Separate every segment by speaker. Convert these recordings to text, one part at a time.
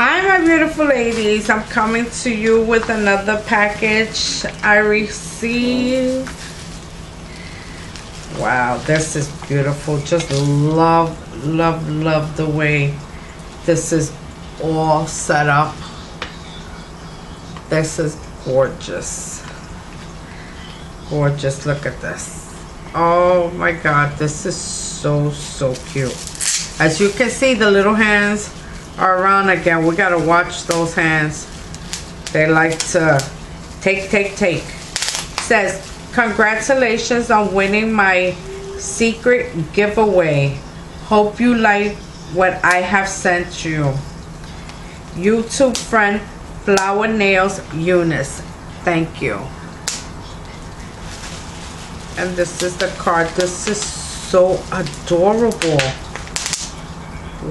Speaker 1: Hi, my beautiful ladies. I'm coming to you with another package I received. Wow, this is beautiful. Just love, love, love the way this is all set up. This is gorgeous. Gorgeous. Look at this. Oh my god, this is so, so cute. As you can see, the little hands are around again. We gotta watch those hands. They like to take, take, take. says, congratulations on winning my secret giveaway. Hope you like what I have sent you. YouTube friend Flower Nails Eunice. Thank you. And this is the card. This is so adorable.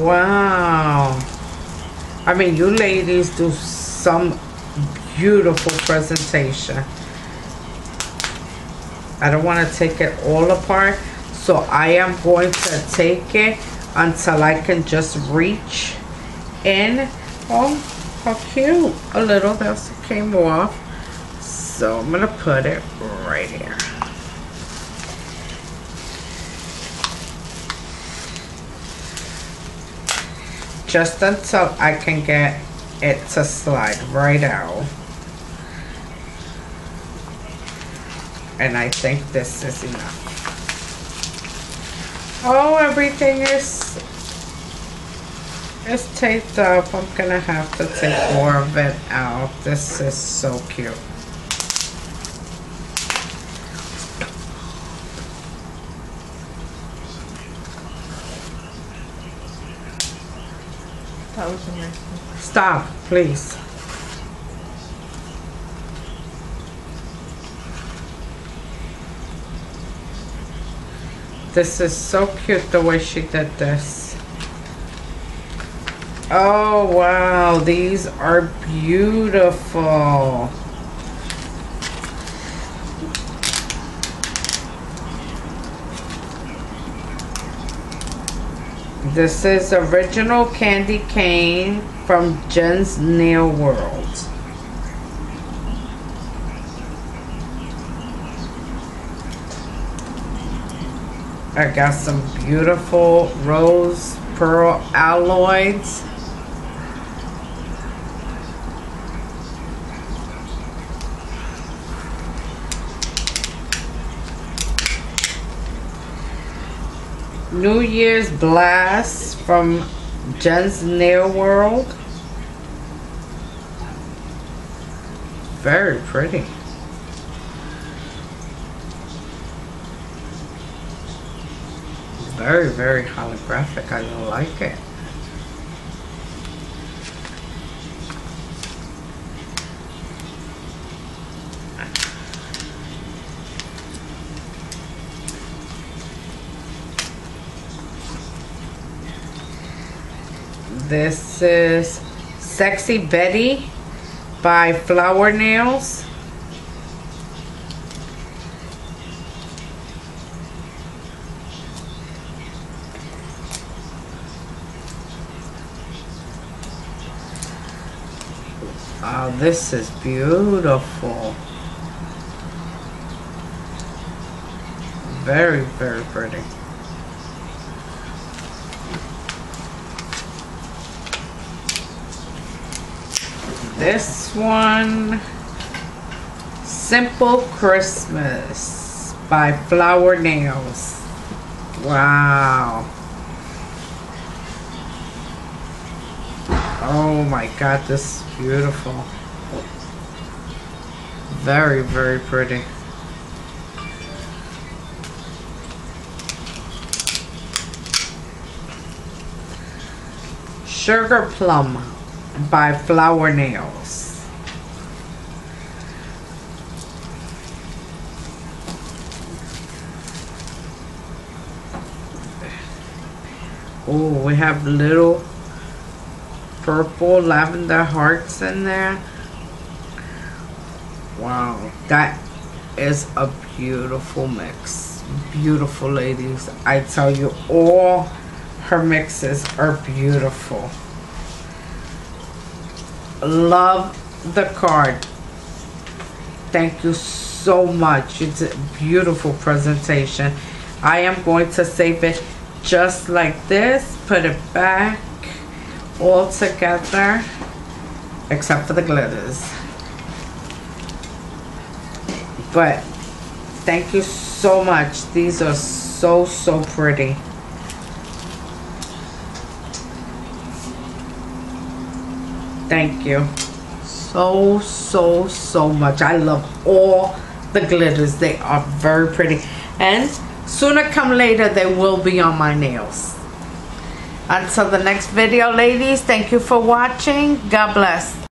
Speaker 1: Wow. I mean, you ladies do some beautiful presentation. I don't want to take it all apart. So I am going to take it until I can just reach in. Oh, how cute. A little that came off. So I'm going to put it right here. Just until I can get it to slide right out. And I think this is enough. Oh, everything is is taped up. I'm gonna have to take more of it out. This is so cute. Stop, please. This is so cute the way she did this. Oh, wow. These are beautiful. This is original candy cane from Jen's Nail World. I got some beautiful rose pearl alloys. New Year's Blast from Jen's Nail World. Very pretty. Very, very holographic. I like it. This is Sexy Betty by Flower Nails. Oh, this is beautiful. Very, very pretty. This one, Simple Christmas by Flower Nails. Wow. Oh my god, this is beautiful. Very, very pretty. Sugar Plum by Flower Nails. Oh, we have little purple lavender hearts in there. Wow, that is a beautiful mix. Beautiful ladies. I tell you, all her mixes are beautiful. Love the card. Thank you so much. It's a beautiful presentation. I am going to save it just like this. Put it back all together. Except for the glitters. But thank you so much. These are so, so pretty. Thank you so, so, so much. I love all the glitters. They are very pretty. And sooner come later, they will be on my nails. Until the next video, ladies, thank you for watching. God bless.